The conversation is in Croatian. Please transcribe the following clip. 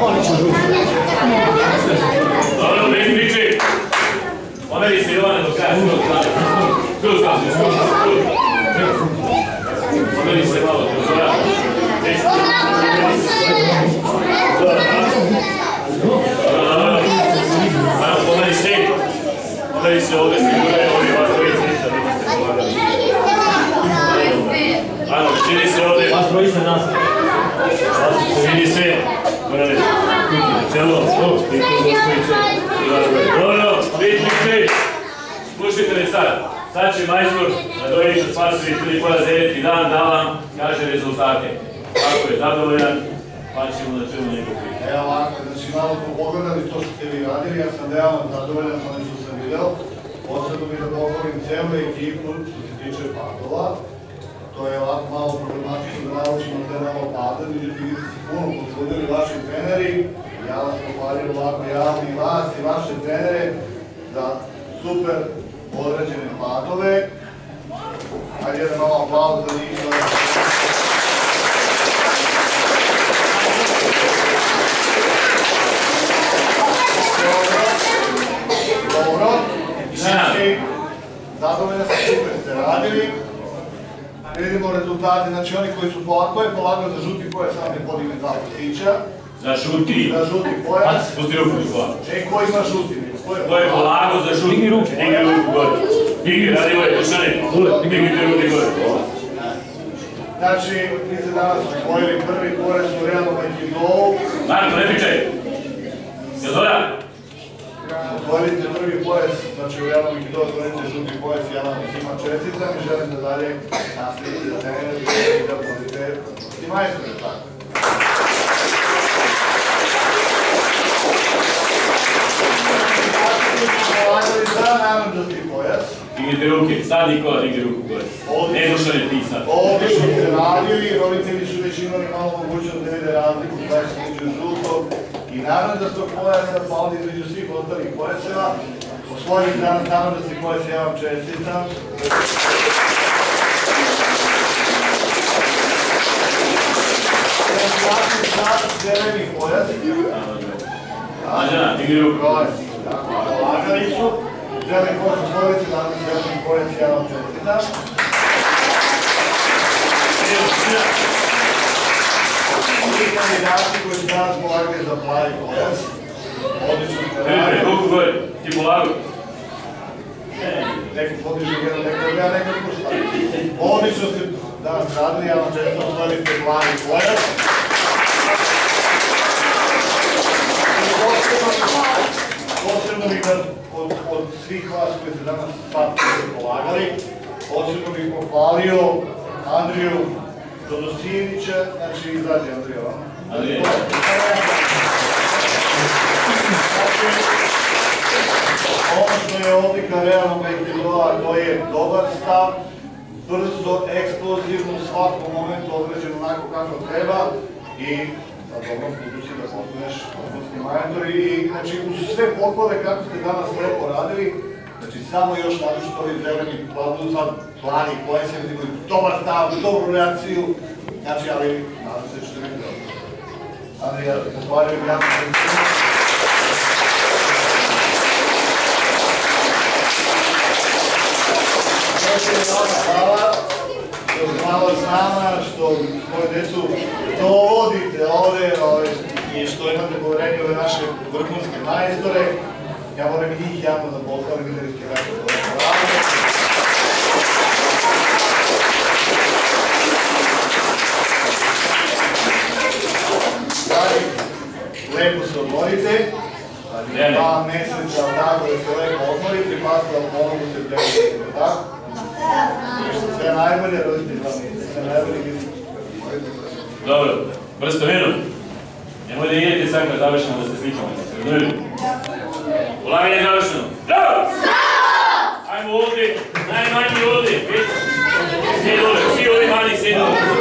Dobro, bez priče. Pomeri se Jovane do kraja. Se malo. Se. Ovdje vas dvojice ništa. Ajmo, čini se ovdje. Vas brojište nas. Vidi se. Morali. Celo. Dobro, vidite. Slušajte me sad. Sad će majstor na dojicu spasiti tri pola deveti dan da vam kaže rezultate. Ako je zadovoljan, pa ćemo na čemu nekog priti. Evo ovako, znači malo pogledali to što ste vi radili, ja sam realno zadovoljan sa onim što sam video. Posebno mi da pohvalim celu ekipu što se tiče padova. To je ovako malo problematično da naučimo te malo pada, međutim vi ste puno potrudili vaši treneri. Ja vas pohvalim ovako javno i vas i vaše trenere za super odrađene padove. Hajde jedan malo aplauz za njih. Dobro. Znači, zadovoljno sam super ste radili. Vidimo rezultate, znači oni koji su polako, ko je polagao za žuti pojas, sam ne podigne dva postića. Za šuti. Za žuti pojas. Pusti ruku u glavu. E, ko ima žuti? Ko je To je polago za šuti. Digni ruku. Digni ruku gore. Digni, radi gore, dušane. Dignite ruke gore. Znači, mi ste danas osvojili prvi pojas u realnom Aikidovu. Marko, ne pričaj. Jel Zoran? Ste prvi pojas, znači u realnom Aikidovu osvojite žuti pojas, ja vam svima čestitam i želim da dalje nastavite da trenirate i da budete i majstori, tako. Polagali za pojas. Dignite ruke. Sad Nikola, digni ruku gore. Ne dušane ti sad. Odlično ste radili, roditelji su već imali malo mogućnost da vide razliku koja se između žutog i naranđastog pojasa, pa onda između svih ostalih pojaseva. Osvojili ste danas naranđasti pojas, ja vam čestitam. Zeleni pojas. Mađana, digni ruku. Polagali su. Zeleni pojas osvojili ste danas zeleni pojas, ja vam čestitam. Svi kandidati koji su danas polagali za plavi pojas. Odlično Vidite, ruku gore. Ti polago. Neko podiže jedan, neko ja, neko sluša. Odlično ste danas radili, vam često osvojili ste plavi posebno- Posebno bih da od, od svih vas koji ste danas sad polagali, posebno bih pohvalio Andriju Todosijevića, znači izađe Andrija, vam. Andrija. Ono što je odlika realnog Aikidoa, to je dobar stav, brzo, eksplozivno, u svakom momentu određeno onako kako treba i sa dobrom putu da postaneš vrhunski majstor i znači uz sve pohvale kako ste danas lepo radili, znači samo još nadušito ovi zeleni pladu sad plani koje se vidi dobar stav, dobru reakciju, znači ali nadam se ćete biti dobro. Andrija, pohvaljujem ja Hvala što malo s nama, što svoju djecu dovodite ovdje ovaj, i što imate povjerenje ove naše vrhunske majstore. Ja moram i njih javno da pohvalim, vidjeli ste kako to. Daj, Lepo se odmorite. Dva mjeseca tako da se lepo odmorite, pa se mogu se prebiti, tako? Sve najbolje, roditelji vam i sve najbolje. Dobro, brsto venu. Nemoj da idete sad kad završimo da se sličamo. Je završeno. Bravo! Ajmo ovdje, najmanji ovdje. Sjedi dole, svi ovi manji sjedi dole.